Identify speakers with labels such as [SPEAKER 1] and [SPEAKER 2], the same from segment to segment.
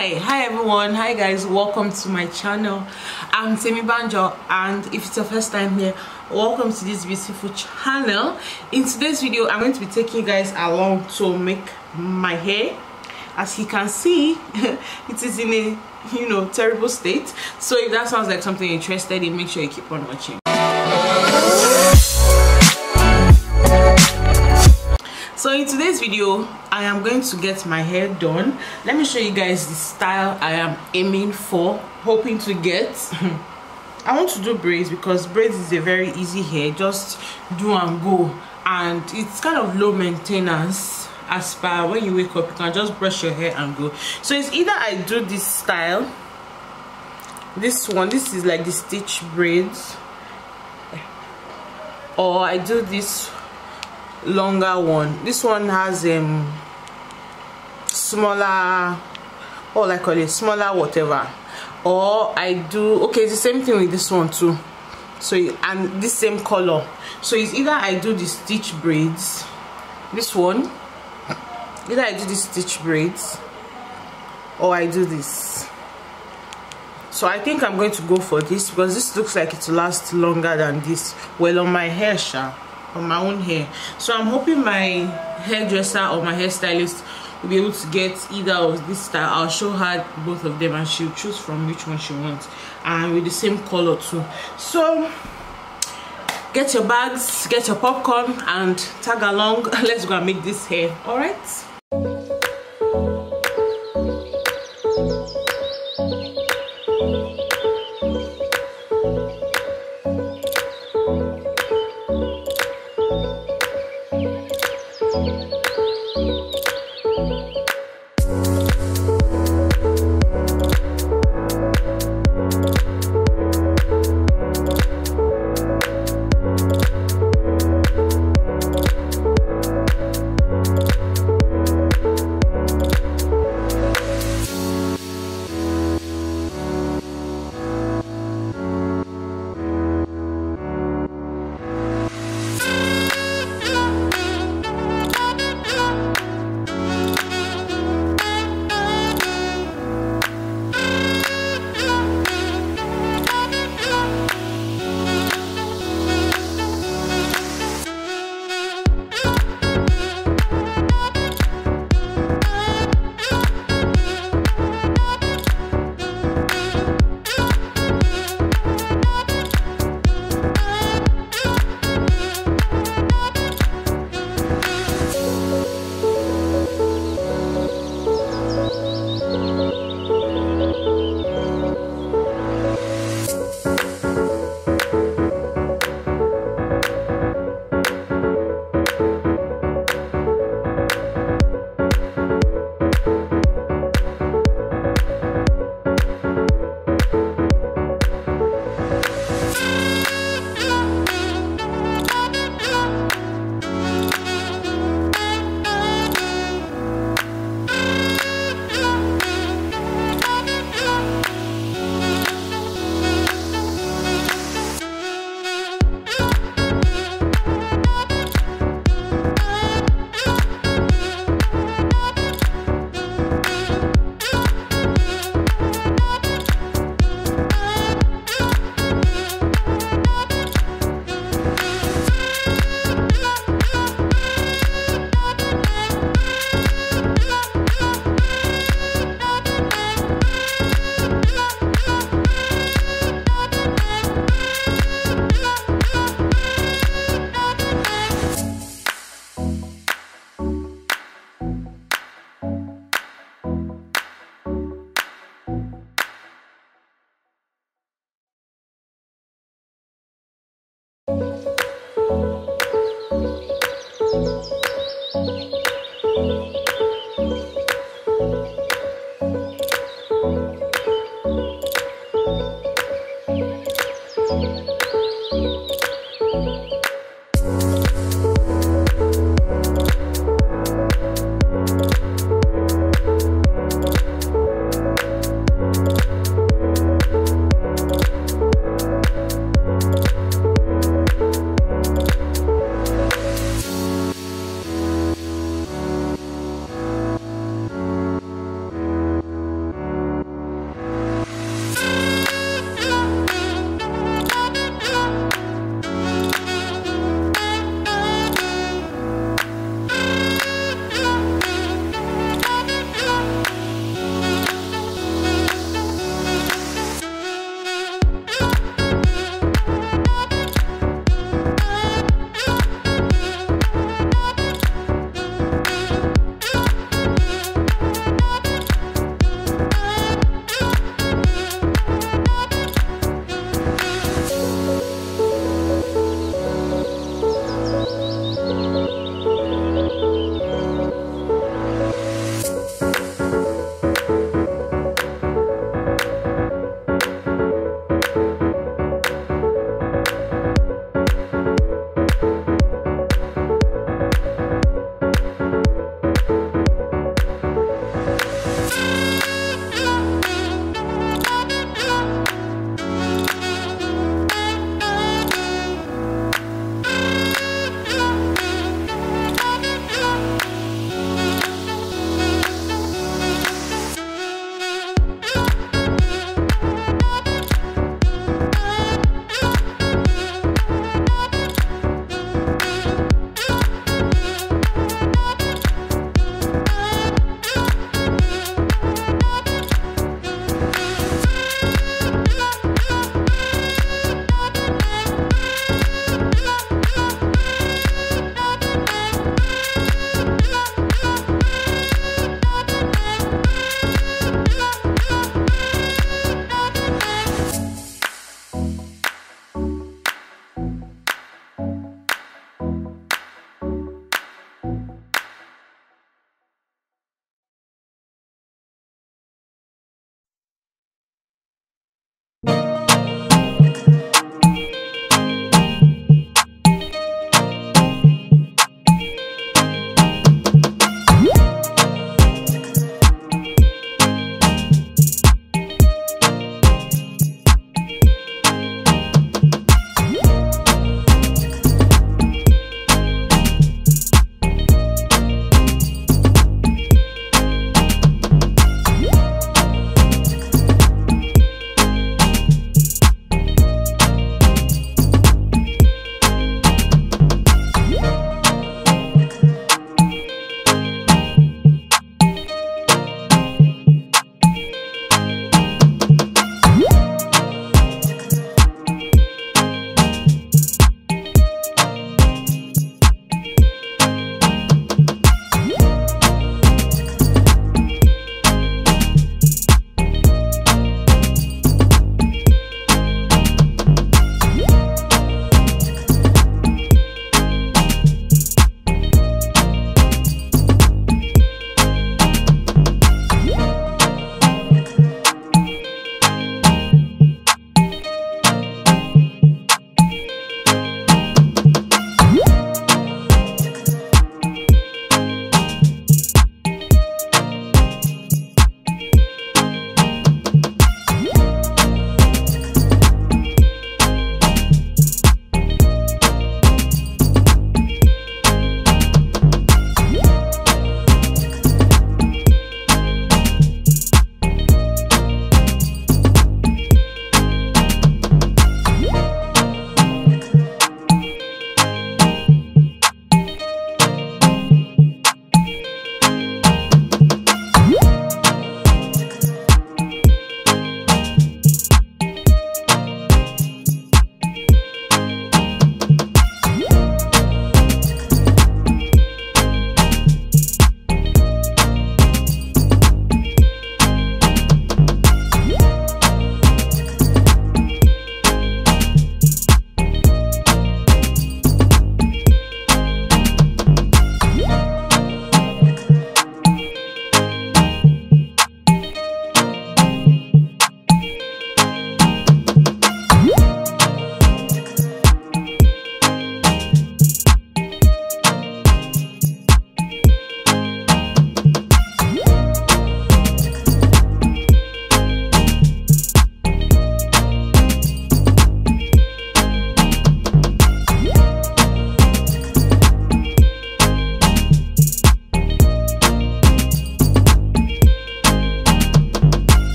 [SPEAKER 1] hi hi everyone. Hi guys welcome to my channel. I'm Temmybanjo and if it's your first time here welcome to this beautiful channel. In today's video i'm going to be taking you guys along to make my hair. As you can see it is in a you know terrible state. So if that sounds like something you're interested in make sure you keep on watching video i am going to get my hair done. Let me show you guys the style i am aiming for hoping to get. I want to do braids because braids is a very easy hair. Just do and go. And it's kind of low maintenance as per when you wake up. You can just brush your hair and go. So it's either i do this style this one this is like the stitch braids or i do this longer one. This one has um smaller or like call it? Smaller whatever. Or i do okay it's the same thing with this one too. So and this same color. So it's either i do the stitch braids this one either i do the stitch braids or i do this. So i think i'm going to go for this because this looks like it lasts longer than this. Well on my hair sha on my own hair. So i'm hoping my hairdresser or my hairstylist will be able to get either of this style. I'll show her both of them and she'll choose from which one she wants. And with the same color too. So get your bags get your popcorn and tag along. Let's go and make this hair. All right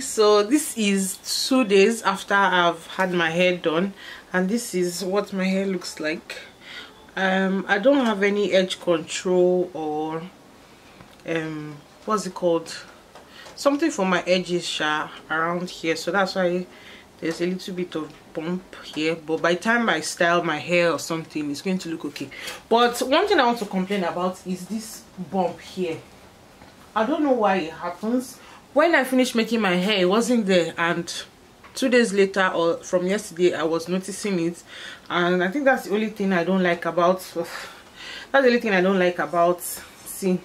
[SPEAKER 1] so this is two days after i've had my hair done and this is what my hair looks like. Um i don't have any edge control or um what's it called? Something for my edges sha around here. So that's why there's a little bit of bump here. But by the time i style my hair or something it's going to look okay. But one thing i want to complain about is this bump here. I don't know why it happens when i finished making my hair it wasn't there. And two days later or from yesterday i was noticing it. And i think that's the only thing i don't like about that's the only thing i don't like about see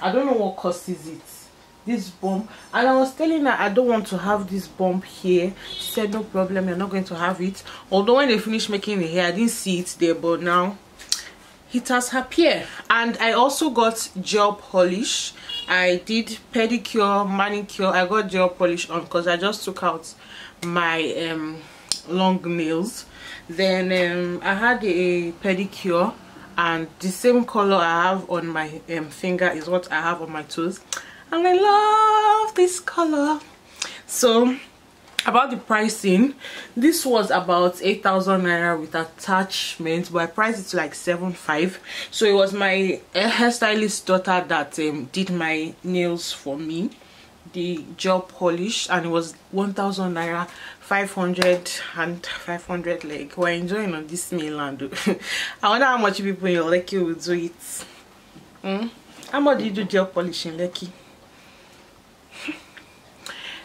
[SPEAKER 1] i don't know what causes it. This bump. And i was telling her i don't want to have this bump here. She said no problem. You're not going to have it. Although when they finished making the hair i didn't see it there but now it has appeared. And i also got gel polish i did pedicure manicure. I got gel polish on because i just took out my um, long nails. Then um, i had a pedicure and the same color i have on my um, finger is what i have on my toes. And i love this color. So about the pricing this was about 8000 naira with attachment but i priced it to like 7.5 so it was my hairstylist daughter that um, did my nails for me. The gel polish and it was 1000 naira 500 and 500 leg. We're enjoying on this mainland i wonder how much people in Lekki will do it. Mm? how much do you do gel polish in Lekki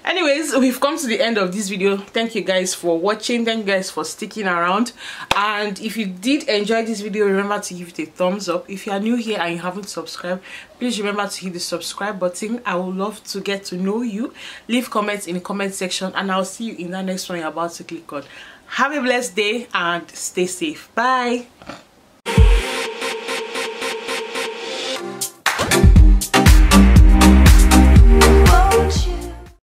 [SPEAKER 1] anyways we've come to the end of this video. Thank you guys for watching. Thank you guys for sticking around. And if you did enjoy this video remember to give it a thumbs up. If you are new here and you haven't subscribed please remember to hit the subscribe button. I would love to get to know you. Leave comments in the comment section and i'll see you in the next one you're about to click on. Have a blessed day and stay safe. Bye